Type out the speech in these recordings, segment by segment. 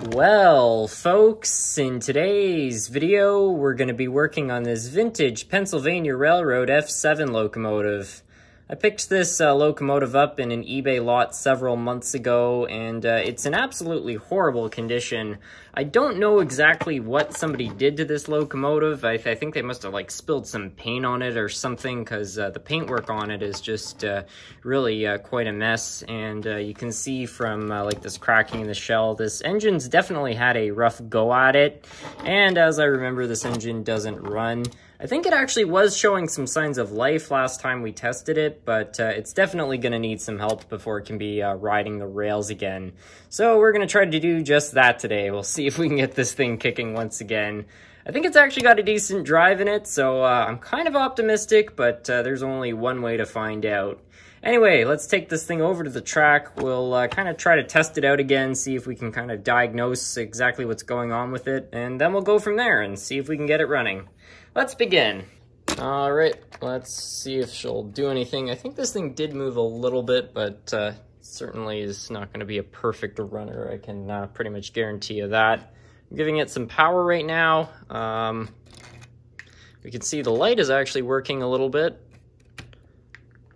Well, folks, in today's video, we're going to be working on this vintage Pennsylvania Railroad F7 locomotive. I picked this uh, locomotive up in an eBay lot several months ago, and uh, it's in absolutely horrible condition. I don't know exactly what somebody did to this locomotive. I, th I think they must have like spilled some paint on it or something, because uh, the paintwork on it is just uh, really uh, quite a mess. And uh, you can see from like this cracking in the shell, this engine's definitely had a rough go at it. And as I remember, this engine doesn't run. I think it actually was showing some signs of life last time we tested it, but uh, it's definitely going to need some help before it can be uh, riding the rails again. So we're going to try to do just that today. We'll see if we can get this thing kicking once again. I think it's actually got a decent drive in it, so uh, I'm kind of optimistic, but uh, there's only one way to find out. Anyway, let's take this thing over to the track. We'll uh, kind of try to test it out again, see if we can kind of diagnose exactly what's going on with it, and then we'll go from there and see if we can get it running. Let's begin. All right, let's see if she'll do anything. I think this thing did move a little bit, but uh, certainly is not going to be a perfect runner. I can uh, pretty much guarantee you that. I'm giving it some power right now. Um, we can see the light is actually working a little bit.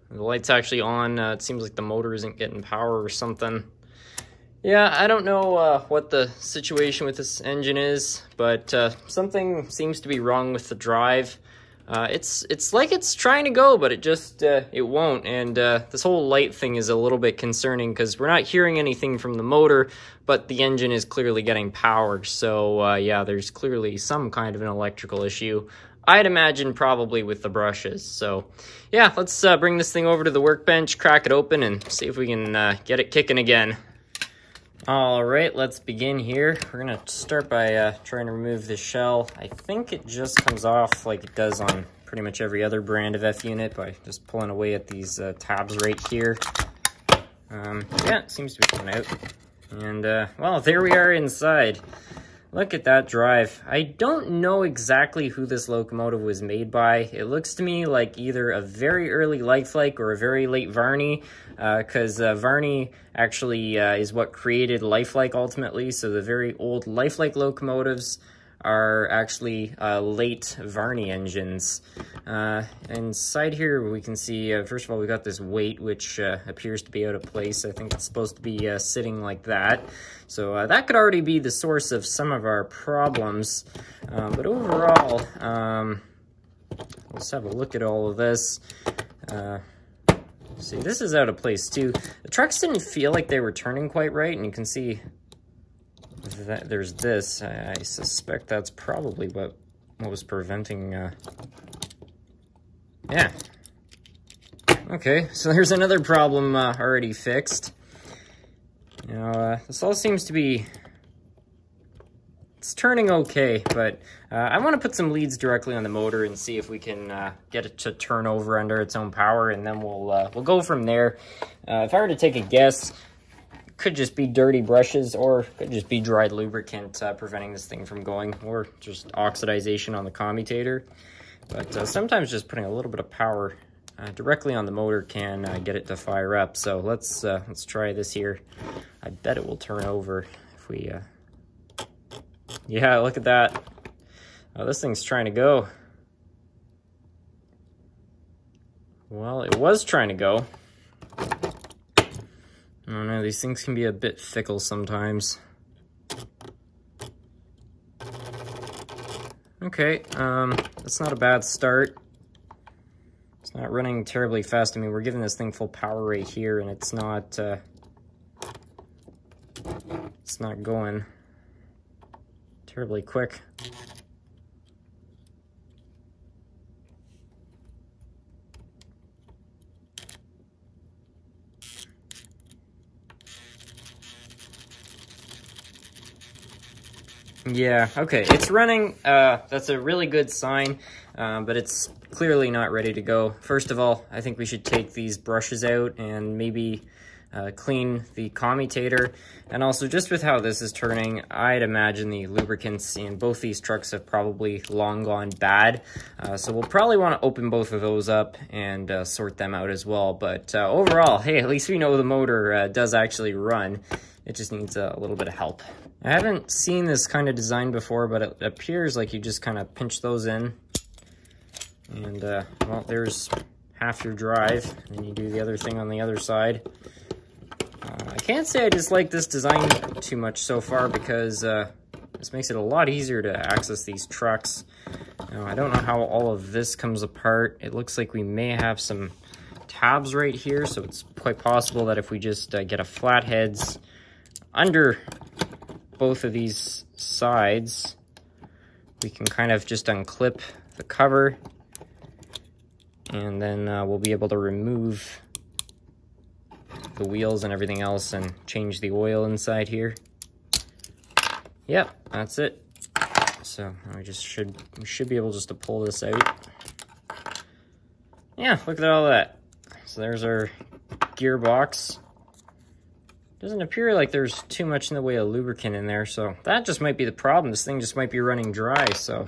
The light's actually on. Uh, it seems like the motor isn't getting power or something. Yeah, I don't know uh, what the situation with this engine is, but uh, something seems to be wrong with the drive. Uh, it's it's like it's trying to go, but it just uh, it won't. And uh, this whole light thing is a little bit concerning because we're not hearing anything from the motor, but the engine is clearly getting power. So uh, yeah, there's clearly some kind of an electrical issue. I'd imagine probably with the brushes. So yeah, let's bring this thing over to the workbench, crack it open, and see if we can get it kicking again. All right, let's begin here. We're gonna start by uh, trying to remove the shell. I think it just comes off like it does on pretty much every other brand of F-unit by just pulling away at these uh, tabs right here. Um, yeah, it seems to be coming out. And, uh, well, there we are inside. Look at that drive. I don't know exactly who this locomotive was made by. It looks to me like either a very early Lifelike or a very late Varney, because uh, uh, Varney actually uh, is what created Lifelike ultimately. So the very old Lifelike locomotives are actually uh, late Varney engines. Uh, inside here we can see, uh, first of all, we got this weight which uh, appears to be out of place. I think it's supposed to be uh, sitting like that. So uh, that could already be the source of some of our problems. but overall, um, let's have a look at all of this. see, this is out of place too. The trucks didn't feel like they were turning quite right, and you can see that, there's this. I, I, suspect that's probably what what was preventing. Uh... Yeah. Okay, so there's another problem uh, already fixed. Know, uh, this all seems to be it's turning okay, but uh, I want to put some leads directly on the motor and see if we can uh, get it to turn over under its own power, and then we'll uh, we'll go from there. Uh, if I were to take a guess, could just be dirty brushes or could just be dried lubricant uh, preventing this thing from going or just oxidization on the commutator. But uh, sometimes just putting a little bit of power uh, directly on the motor can uh, get it to fire up. So let's uh, let's try this here. I bet it will turn over if we... Uh, yeah, look at that. Oh, this thing's trying to go. Well, it was trying to go. Know, these things can be a bit fickle sometimes. Okay, um, that's not a bad start. It's not running terribly fast. I mean, we're giving this thing full power right here, and it's not, uh, it's not going terribly quick. Yeah, okay. It's running. Uh, that's a really good sign, uh, but it's clearly not ready to go. First of all, I think we should take these brushes out and maybe uh, clean the commutator. And also, just with how this is turning, I'd imagine the lubricants in both these trucks have probably long gone bad. Uh, so we'll probably want to open both of those up and uh, sort them out as well. But uh, overall, hey, at least we know the motor uh, does actually run. It just needs a little bit of help. I haven't seen this kind of design before, but it appears like you just kind of pinch those in. And, uh, well, there's half your drive, and you do the other thing on the other side. Uh, I can't say I dislike this design too much so far because uh, this makes it a lot easier to access these trucks. Now, I don't know how all of this comes apart. It looks like we may have some tabs right here, so it's quite possible that if we just uh, get a flatheads under both of these sides, we can kind of just unclip the cover and then uh, we'll be able to remove the wheels and everything else and change the oil inside here. Yep, that's it. So we just should we should be able just to pull this out. Yeah, look at all that. So there's our gearbox. Doesn't appear like there's too much in the way of lubricant in there, so that just might be the problem. This thing just might be running dry, so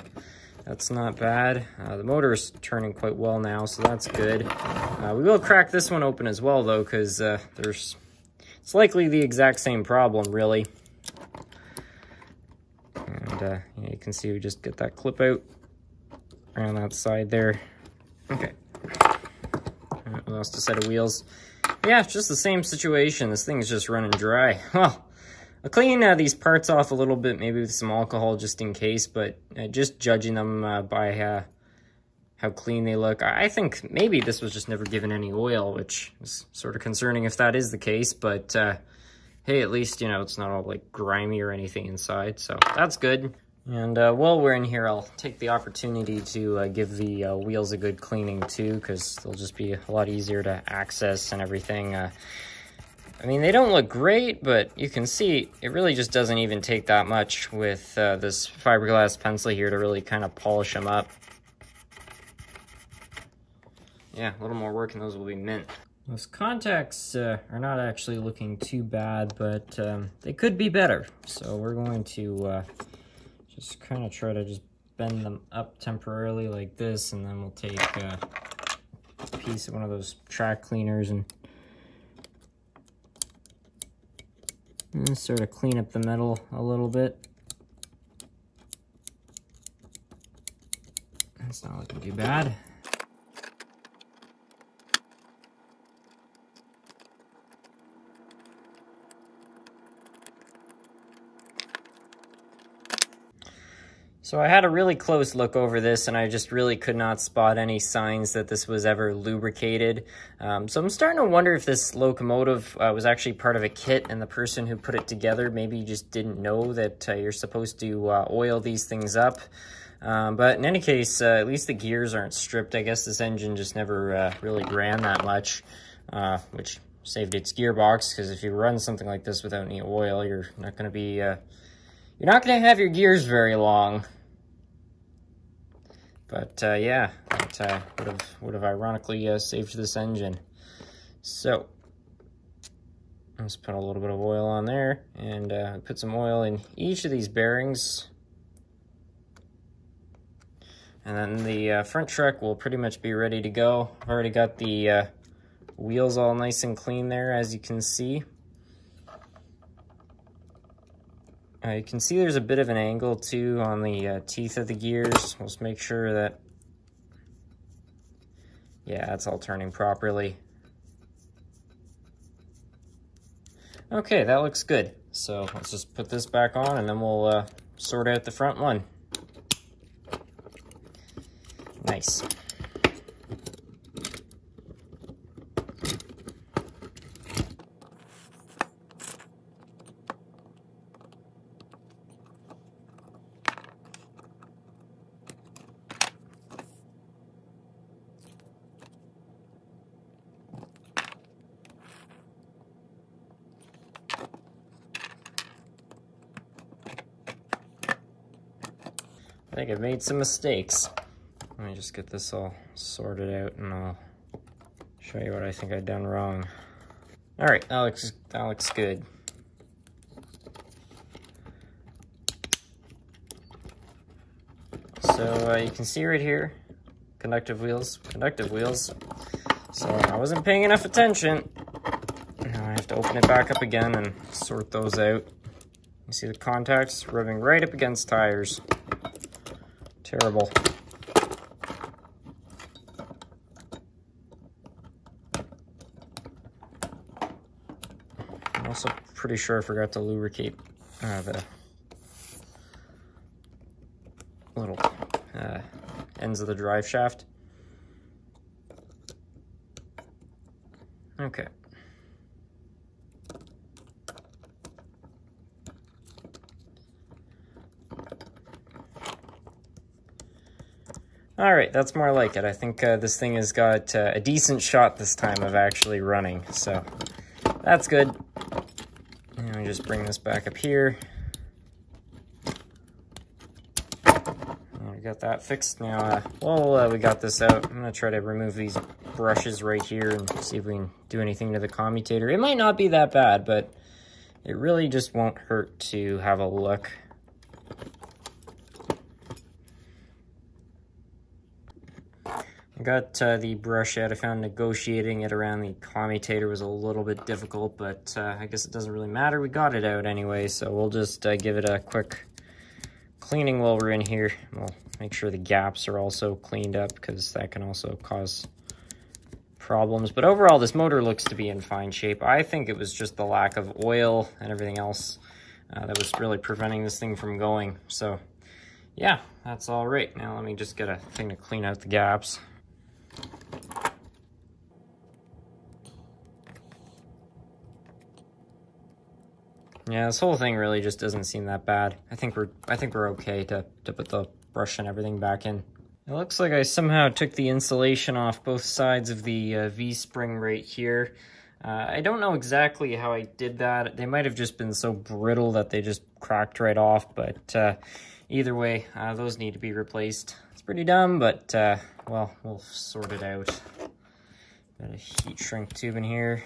that's not bad. Uh, the motor is turning quite well now, so that's good. Uh, we will crack this one open as well, though, because uh, there's it's likely the exact same problem, really. And uh, you can see we just get that clip out around that side there. Okay. We lost a set of wheels. Yeah, it's just the same situation. This thing is just running dry. Well, I'll clean uh, these parts off a little bit, maybe with some alcohol just in case, but uh, just judging them uh, by uh, how clean they look. I think maybe this was just never given any oil, which is sort of concerning if that is the case, but uh, hey, at least, you know, it's not all like grimy or anything inside, so that's good. And uh, while we're in here, I'll take the opportunity to uh, give the uh, wheels a good cleaning too, because they'll just be a lot easier to access and everything. Uh, I mean, they don't look great, but you can see it really just doesn't even take that much with uh, this fiberglass pencil here to really kind of polish them up. Yeah, a little more work and those will be mint. Those contacts uh, are not actually looking too bad, but um, they could be better. So we're going to just kind of try to just bend them up temporarily like this, and then we'll take uh, a piece of one of those track cleaners and, and sort of clean up the metal a little bit. It's not looking too bad. So I had a really close look over this and I just really could not spot any signs that this was ever lubricated. Um, so I'm starting to wonder if this locomotive uh, was actually part of a kit and the person who put it together maybe just didn't know that uh, you're supposed to uh, oil these things up. Um, but in any case, uh, at least the gears aren't stripped. I guess this engine just never uh, really ran that much, uh, which saved its gearbox because if you run something like this without any oil, you're not going to be you're not going to have your gears very long. But uh, yeah, it uh, would have would have ironically uh, saved this engine. So let's put a little bit of oil on there and uh, put some oil in each of these bearings. And then the uh, front truck will pretty much be ready to go. I've already got the uh, wheels all nice and clean there, as you can see. Uh, you can see there's a bit of an angle too on the uh, teeth of the gears. Let's make sure that, yeah, it's all turning properly. Okay, that looks good. So let's just put this back on and then we'll uh, sort out the front one. Nice. I think I've made some mistakes. Let me just get this all sorted out and I'll show you what I think I've done wrong. All right, that looks, that looks good. So uh, you can see right here, conductive wheels, conductive wheels. So I wasn't paying enough attention. Now I have to open it back up again and sort those out. You see the contacts rubbing right up against tires. Terrible. I'm also pretty sure I forgot to lubricate uh, the little uh, ends of the drive shaft. Okay. That's more like it. I think uh, this thing has got uh, a decent shot this time of actually running, so that's good. And we just bring this back up here. we got that fixed now. Uh, well, uh, we got this out. I'm gonna try to remove these brushes right here and see if we can do anything to the commutator. It might not be that bad, but it really just won't hurt to have a look. Got uh, the brush out. I found negotiating it around the commutator was a little bit difficult, but uh, I guess it doesn't really matter. We got it out anyway, so we'll just uh, give it a quick cleaning while we're in here. We'll make sure the gaps are also cleaned up because that can also cause problems. But overall, this motor looks to be in fine shape. I think it was just the lack of oil and everything else uh, that was really preventing this thing from going. So yeah, that's all right. Now let me just get a thing to clean out the gaps. Yeah, this whole thing really just doesn't seem that bad. I think we're I think we're okay to, to put the brush and everything back in. It looks like I somehow took the insulation off both sides of the uh, V-spring right here. Uh, I don't know exactly how I did that. They might have just been so brittle that they just cracked right off, but uh, either way, uh, those need to be replaced. It's pretty dumb, but uh, well, we'll sort it out. Got a heat shrink tube in here.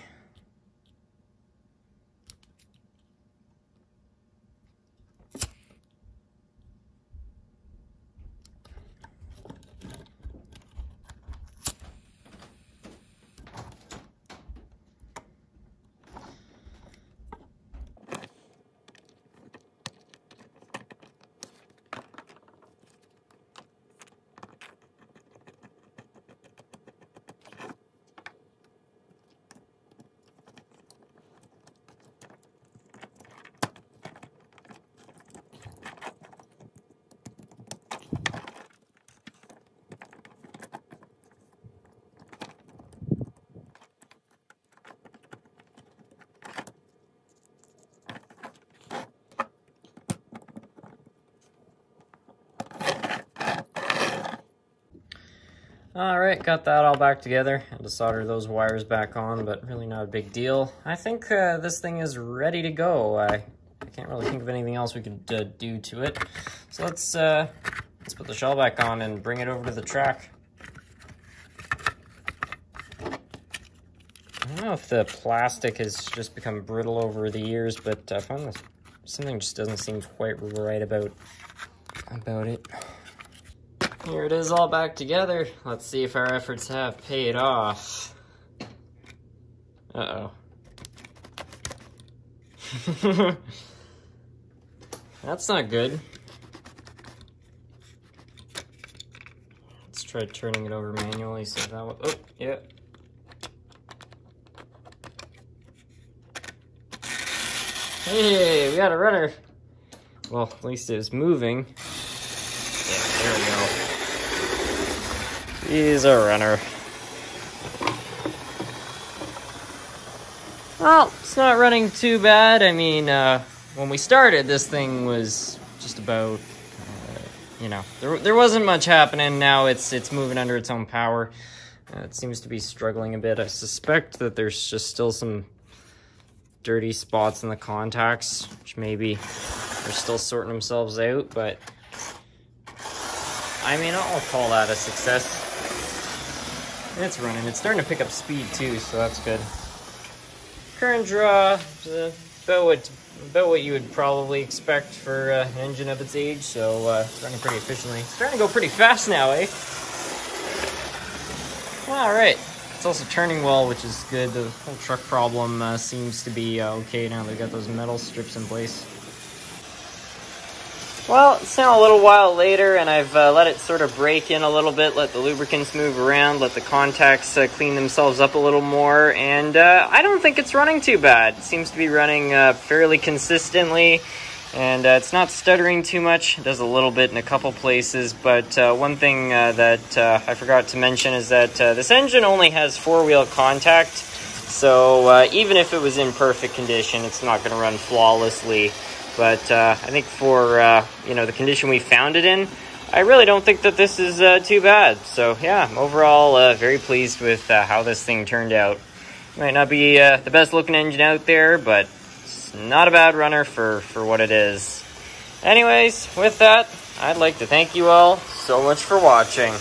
All right, got that all back together. Had to solder those wires back on, but really not a big deal. I think uh, this thing is ready to go. I, I can't really think of anything else we could uh, do to it. So let's, uh, let's put the shell back on and bring it over to the track. I don't know if the plastic has just become brittle over the years, but I found this, something just doesn't seem quite right about, about it. Here it is all back together. Let's see if our efforts have paid off. Uh-oh. That's not good. Let's try turning it over manually so that will, oh, yeah. Hey, we got a runner. Well, at least it was moving. Yeah, there we go. He's a runner. Well, it's not running too bad. I mean, uh, when we started, this thing was just about, uh, you know, there, there wasn't much happening. Now it's it's moving under its own power. Uh, it seems to be struggling a bit. I suspect that there's just still some dirty spots in the contacts, which maybe they're still sorting themselves out, but I mean, I'll call that a success. It's running. It's starting to pick up speed too, so that's good. Current draw, uh, about what about what you would probably expect for uh, an engine of its age, so uh, it's running pretty efficiently. It's starting to go pretty fast now, eh? All right. It's also turning well, which is good. The whole truck problem uh, seems to be uh, okay now. They've got those metal strips in place. Well, it's now a little while later, and I've uh, let it sort of break in a little bit, let the lubricants move around, let the contacts uh, clean themselves up a little more, and uh, I don't think it's running too bad. It seems to be running uh, fairly consistently, and uh, it's not stuttering too much. It does a little bit in a couple places, but uh, one thing that I forgot to mention is that this engine only has four-wheel contact, so even if it was in perfect condition, it's not going to run flawlessly. But uh, I think for uh, you know the condition we found it in, I really don't think that this is uh, too bad. So yeah, overall uh, very pleased with uh, how this thing turned out. Might not be uh, the best looking engine out there, but it's not a bad runner for, for what it is. Anyways, with that, I'd like to thank you all so much for watching.